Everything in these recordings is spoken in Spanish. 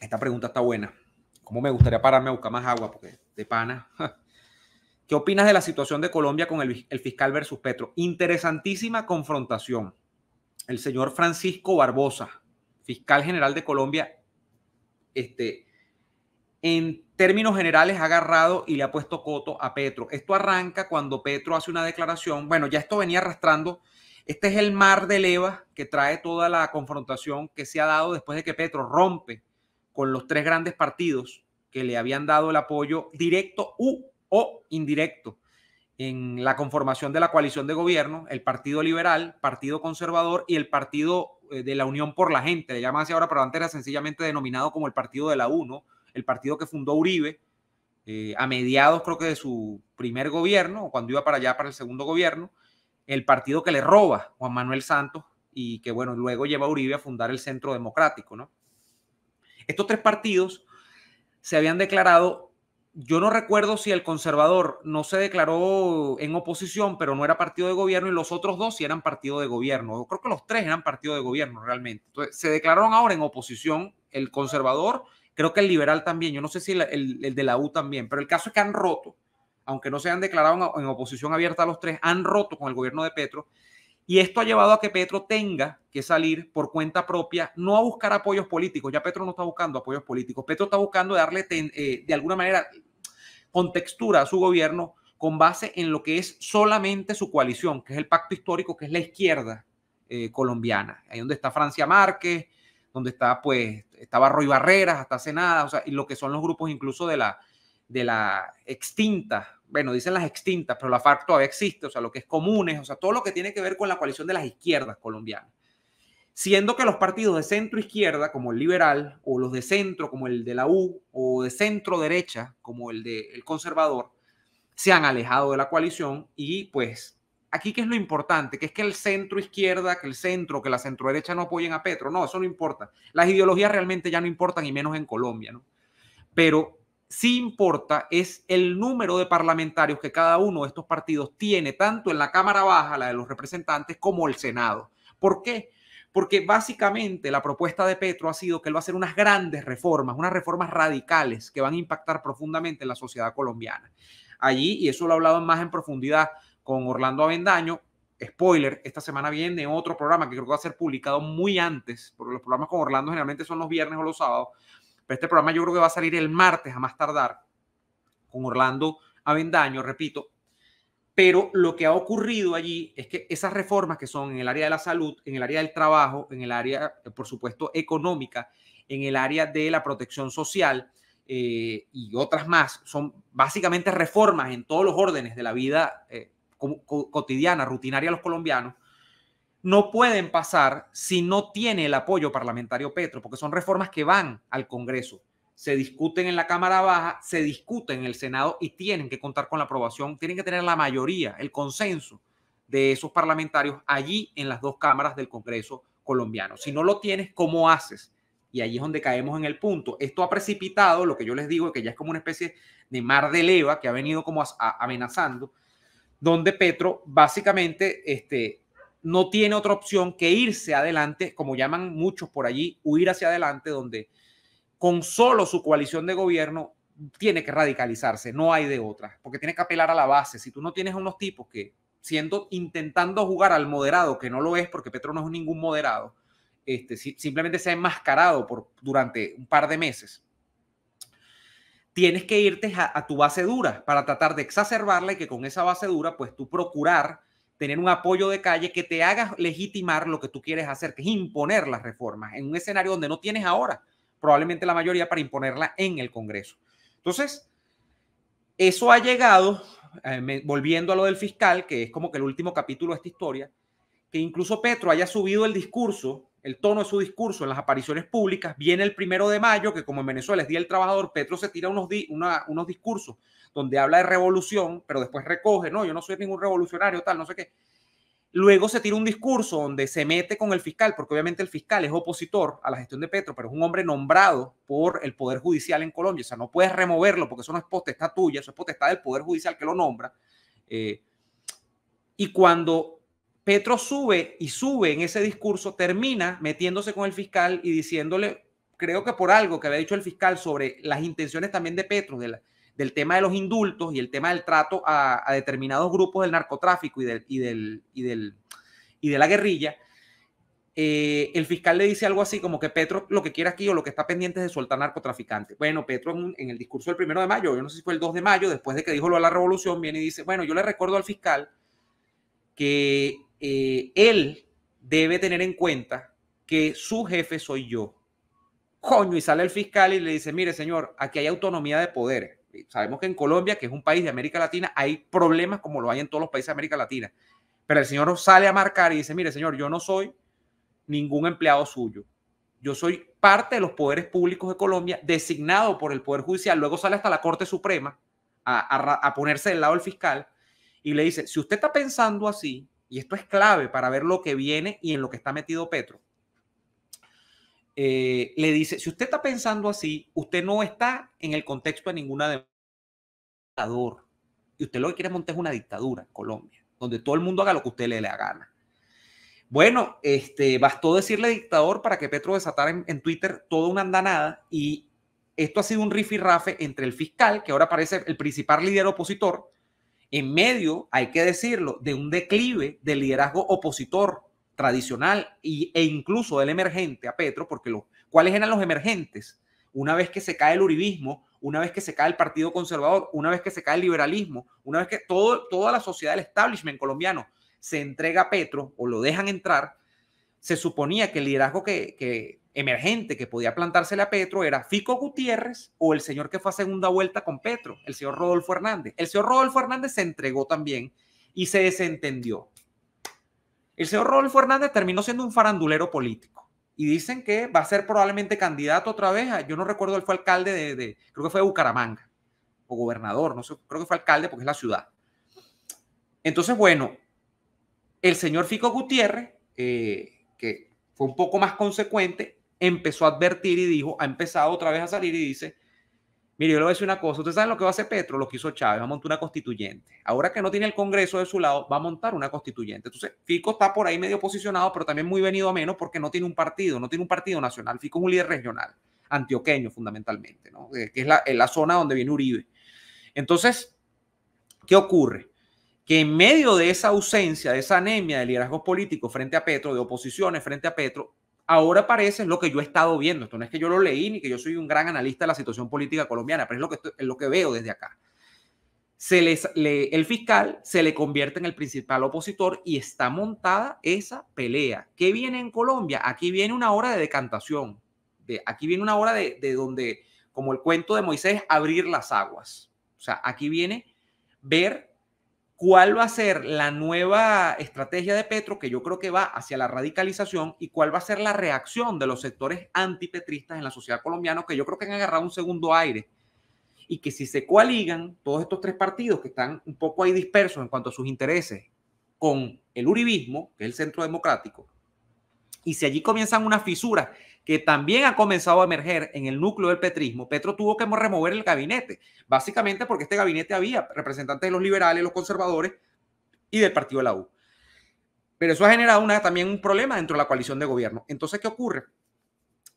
Esta pregunta está buena. ¿Cómo me gustaría pararme a buscar más agua? Porque de pana. ¿Qué opinas de la situación de Colombia con el, el fiscal versus Petro? Interesantísima confrontación. El señor Francisco Barbosa, fiscal general de Colombia, este, en términos generales ha agarrado y le ha puesto coto a Petro. Esto arranca cuando Petro hace una declaración. Bueno, ya esto venía arrastrando. Este es el mar de leva que trae toda la confrontación que se ha dado después de que Petro rompe con los tres grandes partidos que le habían dado el apoyo directo u, o indirecto en la conformación de la coalición de gobierno, el Partido Liberal, Partido Conservador y el Partido eh, de la Unión por la Gente, le llaman así ahora, pero antes era sencillamente denominado como el Partido de la UNO, el partido que fundó Uribe eh, a mediados creo que de su primer gobierno, cuando iba para allá para el segundo gobierno, el partido que le roba Juan Manuel Santos y que bueno, luego lleva a Uribe a fundar el Centro Democrático, ¿no? Estos tres partidos se habían declarado, yo no recuerdo si el conservador no se declaró en oposición, pero no era partido de gobierno, y los otros dos sí eran partido de gobierno. Yo creo que los tres eran partido de gobierno realmente. Entonces, se declararon ahora en oposición el conservador, creo que el liberal también, yo no sé si el, de la U también, pero el caso es que han roto, aunque no se han declarado en, oposición abierta a los tres, han roto con el gobierno de Petro y esto ha llevado a que Petro tenga que salir por cuenta propia, no a buscar apoyos políticos. Ya Petro no está buscando apoyos políticos. Petro está buscando darle eh, de alguna manera contextura a su gobierno con base en lo que es solamente su coalición, que es el pacto histórico, que es la izquierda eh, colombiana. Ahí donde está Francia Márquez, donde está, pues, estaba Roy Barreras, hasta hace o sea, y lo que son los grupos incluso de la, de la extinta bueno, dicen las extintas, pero la FARC todavía existe, o sea, lo que es comunes, o sea, todo lo que tiene que ver con la coalición de las izquierdas colombianas. Siendo que los partidos de centro izquierda, como el liberal, o los de centro, como el de la U, o de centro derecha, como el el conservador, se han alejado de la coalición y pues aquí qué es lo importante, que es que el centro izquierda, que el centro, que la centro derecha no apoyen a Petro, no, eso no importa. Las ideologías realmente ya no importan y menos en Colombia, ¿no? Pero sí importa es el número de parlamentarios que cada uno de estos partidos tiene, tanto en la Cámara Baja, la de los representantes, como el Senado. ¿Por qué? Porque básicamente la propuesta de Petro ha sido que él va a hacer unas grandes reformas, unas reformas radicales que van a impactar profundamente en la sociedad colombiana. Allí, y eso lo he hablado más en profundidad con Orlando Avendaño, spoiler, esta semana viene otro programa que creo que va a ser publicado muy antes, porque los programas con Orlando generalmente son los viernes o los sábados, este programa yo creo que va a salir el martes a más tardar con Orlando Avendaño, repito. Pero lo que ha ocurrido allí es que esas reformas que son en el área de la salud, en el área del trabajo, en el área, por supuesto, económica, en el área de la protección social eh, y otras más, son básicamente reformas en todos los órdenes de la vida eh, cotidiana, rutinaria de los colombianos, no pueden pasar si no tiene el apoyo parlamentario Petro, porque son reformas que van al Congreso, se discuten en la Cámara Baja, se discuten en el Senado y tienen que contar con la aprobación, tienen que tener la mayoría, el consenso de esos parlamentarios allí en las dos cámaras del Congreso colombiano. Si no lo tienes, ¿cómo haces? Y allí es donde caemos en el punto. Esto ha precipitado lo que yo les digo, que ya es como una especie de mar de leva que ha venido como amenazando, donde Petro básicamente este, no tiene otra opción que irse adelante, como llaman muchos por allí, huir hacia adelante, donde con solo su coalición de gobierno tiene que radicalizarse, no hay de otra, porque tiene que apelar a la base. Si tú no tienes unos tipos que, siendo intentando jugar al moderado, que no lo es, porque Petro no es ningún moderado, este, simplemente se ha enmascarado por, durante un par de meses, tienes que irte a, a tu base dura para tratar de exacerbarla y que con esa base dura, pues tú procurar tener un apoyo de calle que te haga legitimar lo que tú quieres hacer, que es imponer las reformas en un escenario donde no tienes ahora probablemente la mayoría para imponerla en el Congreso. Entonces, eso ha llegado, eh, volviendo a lo del fiscal, que es como que el último capítulo de esta historia, que incluso Petro haya subido el discurso, el tono de su discurso en las apariciones públicas, viene el primero de mayo, que como en Venezuela es Día del Trabajador, Petro se tira unos, unos discursos donde habla de revolución, pero después recoge, no, yo no soy ningún revolucionario, tal, no sé qué. Luego se tira un discurso donde se mete con el fiscal, porque obviamente el fiscal es opositor a la gestión de Petro, pero es un hombre nombrado por el Poder Judicial en Colombia. O sea, no puedes removerlo porque eso no es potestad tuya, eso es potestad del Poder Judicial que lo nombra. Eh, y cuando Petro sube y sube en ese discurso, termina metiéndose con el fiscal y diciéndole creo que por algo que había dicho el fiscal sobre las intenciones también de Petro, del tema de los indultos y el tema del trato a, determinados grupos del narcotráfico y, del, y, del, y, del, y de la guerrilla, eh, el fiscal le dice algo así como que Petro lo que quiere aquí o lo que está pendiente es de soltar narcotraficantes. Bueno, Petro en, el discurso del primero de mayo, yo no sé si fue el 2 de mayo, después de que dijo lo de la revolución, viene y dice, bueno, yo le recuerdo al fiscal que eh, él debe tener en cuenta que su jefe soy yo. Coño, y sale el fiscal y le dice, mire señor, aquí hay autonomía de poderes. Sabemos que en Colombia, que es un país de América Latina, hay problemas como lo hay en todos los países de América Latina. Pero el señor sale a marcar y dice, mire señor, yo no soy ningún empleado suyo. Yo soy parte de los poderes públicos de Colombia, designado por el Poder Judicial. Luego sale hasta la Corte Suprema a, a, ponerse del lado del fiscal y le dice, si usted está pensando así, y esto es clave para ver lo que viene y en lo que está metido Petro, eh, le dice, si usted está pensando así, usted no está en el contexto de ninguna dictadura. Y usted lo que quiere montar es una dictadura en Colombia, donde todo el mundo haga lo que usted le dé la gana. Bueno, este, bastó decirle dictador para que Petro desatara en, Twitter toda una andanada y esto ha sido un rifirrafe entre el fiscal, que ahora parece el principal líder opositor, en medio, hay que decirlo, de un declive del liderazgo opositor tradicional y, e incluso del emergente a Petro, porque los, ¿cuáles eran los emergentes? Una vez que se cae el uribismo, una vez que se cae el Partido Conservador, una vez que se cae el liberalismo, una vez que todo, toda la sociedad, el establishment colombiano se entrega a Petro o lo dejan entrar, se suponía que el liderazgo que, emergente que podía plantársele a Petro era Fico Gutiérrez o el señor que fue a segunda vuelta con Petro, el señor Rodolfo Hernández. El señor Rodolfo Hernández se entregó también y se desentendió. El señor Rodolfo Hernández terminó siendo un farandulero político y dicen que va a ser probablemente candidato otra vez. yo no recuerdo, él fue alcalde de, creo que fue de Bucaramanga o gobernador, no sé, creo que fue alcalde porque es la ciudad. Entonces, bueno, el señor Fico Gutiérrez, eh, que fue un poco más consecuente, empezó a advertir y dijo, ha empezado otra vez a salir y dice, mire, yo le voy a decir una cosa, ustedes saben lo que va a hacer Petro, lo que hizo Chávez, va a montar una constituyente. Ahora que no tiene el Congreso de su lado, va a montar una constituyente. Entonces, Fico está por ahí medio posicionado, pero también muy venido a menos porque no tiene un partido, no tiene un partido nacional. Fico es un líder regional, antioqueño fundamentalmente, ¿no? Eh, que es la, la zona donde viene Uribe. Entonces, ¿qué ocurre? que en medio de esa ausencia, de esa anemia de liderazgo político frente a Petro, de oposiciones frente a Petro, ahora parece lo que yo he estado viendo. Esto no es que yo lo leí ni que yo soy un gran analista de la situación política colombiana, pero es lo que, es lo que veo desde acá. Se les, el fiscal se le convierte en el principal opositor y está montada esa pelea. ¿Qué viene en Colombia? Aquí viene una hora de decantación. De, aquí viene una hora de, de donde, como el cuento de Moisés, abrir las aguas. O sea, aquí viene ver cuál va a ser la nueva estrategia de Petro, que yo creo que va hacia la radicalización, y cuál va a ser la reacción de los sectores antipetristas en la sociedad colombiana, que yo creo que han agarrado un segundo aire. Y que si se coaligan todos estos tres partidos que están un poco ahí dispersos en cuanto a sus intereses con el uribismo, que es el centro democrático, y si allí comienzan unas fisuras que también ha comenzado a emerger en el núcleo del petrismo, Petro tuvo que remover el gabinete, básicamente porque este gabinete había representantes de los liberales, los conservadores y del partido de la U. Pero eso ha generado también un problema dentro de la coalición de gobierno. Entonces, ¿qué ocurre?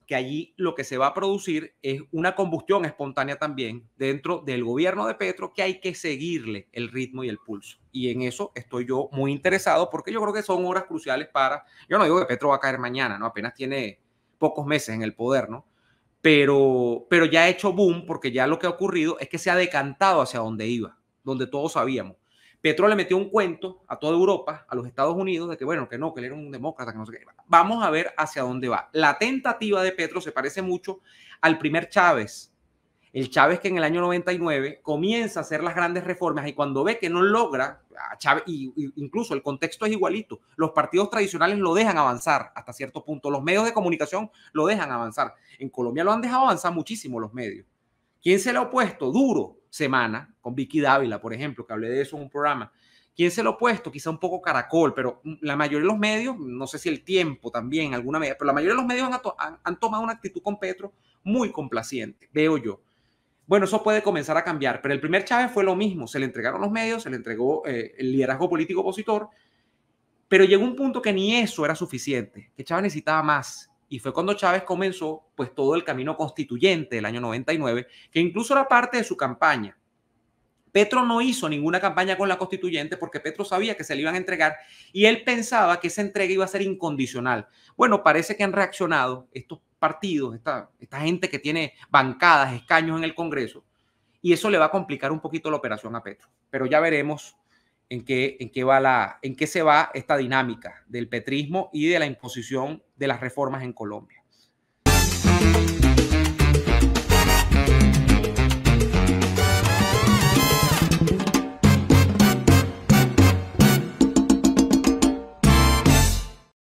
Que allí lo que se va a producir es una combustión espontánea también dentro del gobierno de Petro que hay que seguirle el ritmo y el pulso. Y en eso estoy yo muy interesado porque yo creo que son horas cruciales para, yo no digo que Petro va a caer mañana, ¿no? Apenas tiene pocos meses en el poder, ¿no? Pero, pero ya ha hecho boom porque ya lo que ha ocurrido es que se ha decantado hacia donde iba, donde todos sabíamos. Petro le metió un cuento a toda Europa, a los Estados Unidos, de que bueno, que no, que él era un demócrata, que no sé qué. Vamos a ver hacia dónde va. La tentativa de Petro se parece mucho al primer Chávez, el Chávez que en el año 99 comienza a hacer las grandes reformas y cuando ve que no logra, Chávez, y, incluso el contexto es igualito, los partidos tradicionales lo dejan avanzar hasta cierto punto, los medios de comunicación lo dejan avanzar. En Colombia lo han dejado avanzar muchísimo los medios. ¿Quién se le ha opuesto? Duro, Semana, con Vicky Dávila, por ejemplo, que hablé de eso en un programa. ¿Quién se lo ha opuesto? Quizá un poco Caracol, pero la mayoría de los medios, no sé si el tiempo también, alguna medida, pero la mayoría de los medios han tomado una actitud con Petro muy complaciente, veo yo. Bueno, eso puede comenzar a cambiar, pero el primer Chávez fue lo mismo, se le entregaron los medios, se le entregó eh, el liderazgo político opositor, pero llegó un punto que ni eso era suficiente, que Chávez necesitaba más Y fue cuando Chávez comenzó pues todo el camino constituyente del año 99, que incluso era parte de su campaña. Petro no hizo ninguna campaña con la constituyente porque Petro sabía que se le iban a entregar y él pensaba que esa entrega iba a ser incondicional. Bueno, parece que han reaccionado estos partidos, esta, esta gente que tiene bancadas, escaños en el Congreso, y eso le va a complicar un poquito la operación a Petro. Pero ya veremos en qué, en qué, va la, en qué se va esta dinámica del petrismo y de la imposición de las reformas en Colombia.